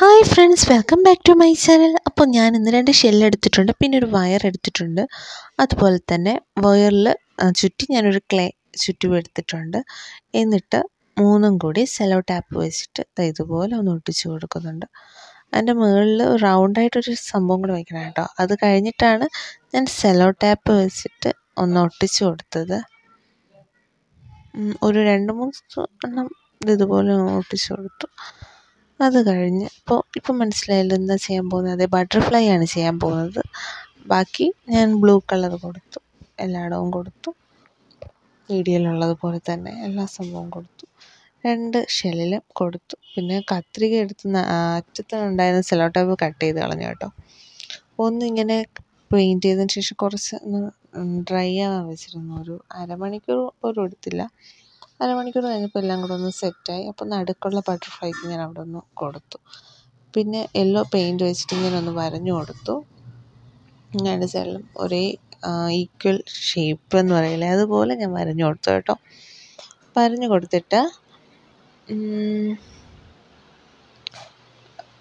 Hi friends welcome back to my channel അപ്പോൾ ഞാൻ ഇന്ന് രണ്ട് ഷെല്ലെടുത്തിട്ടുണ്ട് പിന്നെ ഒരു വയർ എടുത്തിട്ടുണ്ട്. അതുപോലെ തന്നെ വയറിൽ ചുറ്റി ഞാനൊരു ക്ലേ ചുറ്റും എടുത്തിട്ടുണ്ട്. എന്നിട്ട് മൂന്നും കൂടി സെലോ ടാപ്പ് വെച്ചിട്ട് ഇതുപോലെ ഒന്ന് ഒട്ടിച്ചു കൊടുക്കുന്നുണ്ട്. അതിന്റെ മുകളിൽ റൗണ്ടായിട്ടൊരു സംഭവം കൂടി വയ്ക്കണം കേട്ടോ. അത് കഴിഞ്ഞിട്ടാണ് ഞാൻ സെലോ ടാപ്പ് വെച്ചിട്ട് ഒന്ന് ഒട്ടിച്ചു കൊടുത്തത്. ഒരു രണ്ട് മൂന്ന് എണ്ണം ഇതുപോലെ ഒട്ടിച്ചു കൊടുത്തു. അത് കഴിഞ്ഞ് ഇപ്പോൾ ഇപ്പം മനസ്സിലായല്ലോ എന്താ ചെയ്യാൻ പോകുന്നത്. അതെ ബട്ടർഫ്ലൈ ആണ് ചെയ്യാൻ പോകുന്നത്. ബാക്കി ഞാൻ ബ്ലൂ കളർ കൊടുത്തു. എല്ലായിടവും കൊടുത്തു. വീഡിയോയിലുള്ളത് പോലെ തന്നെ എല്ലാ സംഭവവും കൊടുത്തു. രണ്ട് ഷെല്ലിലും കൊടുത്തു. പിന്നെ കത്രിക എടുത്ത് അറ്റത്തുണ്ടായിരുന്ന ആ അറ്റത്ത് ഉണ്ടായിരുന്ന സെലോ ടേപ്പ് കട്ട് ചെയ്ത് കളഞ്ഞു കേട്ടോ. ഒന്നിങ്ങനെ പെയിന്റ് ചെയ്തതിന് ശേഷം കുറച്ച് ഒന്ന് ഡ്രൈ ആവാൻ വെച്ചിരുന്നു. ഒരു അരമണിക്കൂർ പോലും എടുത്തില്ല. അരമണിക്കൂർ കഴിഞ്ഞപ്പോൾ എല്ലാം കൂടെ ഒന്ന് സെറ്റായി. അപ്പോൾ നടുക്കുള്ള ബട്ടർഫ്ലൈക്ക് ഞാൻ അവിടെ ഒന്ന് കൊടുത്തു. പിന്നെ യെല്ലോ പെയിന്റ് വെച്ചിട്ട് ഞാൻ ഒന്ന് വരഞ്ഞു കൊടുത്തു. രണ്ട് സൈഡിലും ഒരേ ഈക്വൽ ഷേപ്പ് എന്ന് പറയില്ലേ അതുപോലെ ഞാൻ വരഞ്ഞു കൊടുത്തു കേട്ടോ. വരഞ്ഞു കൊടുത്തിട്ട്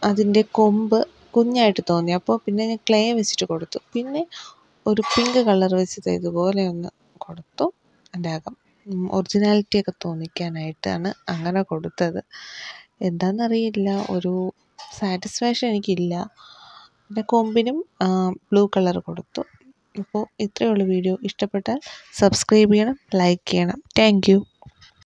അതിന്റെ കൊമ്പ് കുഞ്ഞായിട്ട് തോന്നി. അപ്പോൾ പിന്നെ ഞാൻ ക്ലേ വെച്ചിട്ട് കൊടുത്തു. പിന്നെ ഒരു പിങ്ക് കളർ വെച്ചിട്ട് ഇതുപോലെ ഒന്ന് കൊടുത്തു. അതിന്റെ അകം ഒറിജിനാലിറ്റി ഒക്കെ തോന്നിക്കാനായിട്ടാണ് അങ്ങനെ കൊടുത്തത്. എന്താണെന്നറിയില്ല ഒരു സാറ്റിസ്ഫാക്ഷൻ എനിക്കില്ല. പിന്നെ കൊമ്പിനും ബ്ലൂ കളർ കൊടുത്തു. അപ്പോൾ ഇത്രയേ ഉള്ളൂ വീഡിയോ. ഇഷ്ടപ്പെട്ടാൽ സബ്സ്ക്രൈബ് ചെയ്യണം ലൈക്ക് ചെയ്യണം. Thank you